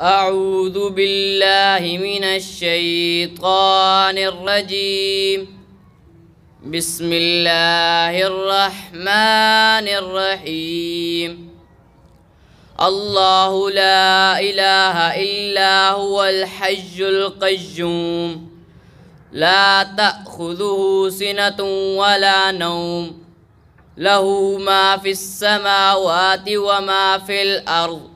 أعوذ بالله من الشيطان الرجيم. بسم الله الرحمن الرحيم. الله لا إله إلا هو الحج القيوم. لا تأخذه سنة ولا نوم. له ما في السماوات وما في الأرض.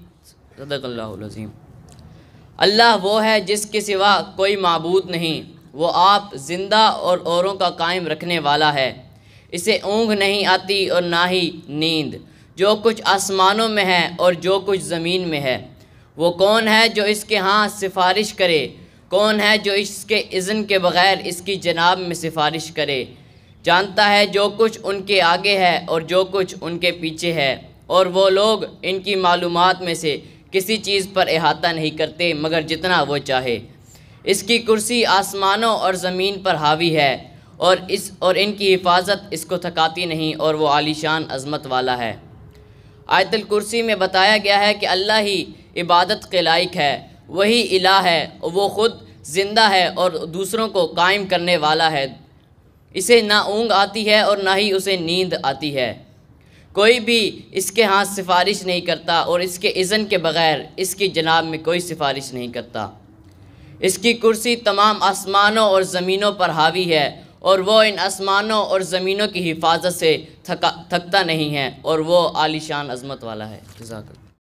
صدق اللہ العظیم۔ اللہ وہ ہے جس کے سوا کوئی معبود نہیں، وہ آپ زندہ اور اوروں کا قائم رکھنے والا ہے۔ اسے اونگ نہیں آتی اور نہ ہی نیند۔ جو کچھ آسمانوں میں ہے اور جو کچھ زمین میں ہے۔ وہ کون ہے جو اس کے ہاں سفارش کرے؟ کون ہے جو اس کے اذن کے بغیر اس کی جناب میں سفارش کرے؟ جانتا ہے جو کچھ ان کے آگے ہے اور جو کچھ ان کے پیچھے ہے۔ اور وہ لوگ ان کی معلومات میں سے کسی چیز پر احاطہ نہیں کرتے مگر جتنا وہ چاہے۔ اس کی کرسی آسمانوں اور زمین پر حاوی ہے اور اس اور ان کی حفاظت اس کو تھکاتی نہیں اور وہ عالیشان عظمت والا ہے۔ آیت الکرسی میں بتایا گیا ہے کہ اللہ ہی عبادت کے لائق ہے، وہی الہ ہے، وہ خود زندہ ہے اور دوسروں کو قائم کرنے والا ہے۔ اسے نہ اونگ آتی ہے اور نہ ہی اسے نیند آتی ہے۔ کوئی بھی اس کے ہاں سفارش نہیں کرتا اور اس کے اذن کے بغیر اس کی جناب میں کوئی سفارش نہیں کرتا۔ اس کی کرسی تمام آسمانوں اور زمینوں پر حاوی ہے اور وہ ان آسمانوں اور زمینوں کی حفاظت سے تھکا تھکتا نہیں ہے اور وہ عالیشان عظمت والا ہے۔ جزاک اللہ۔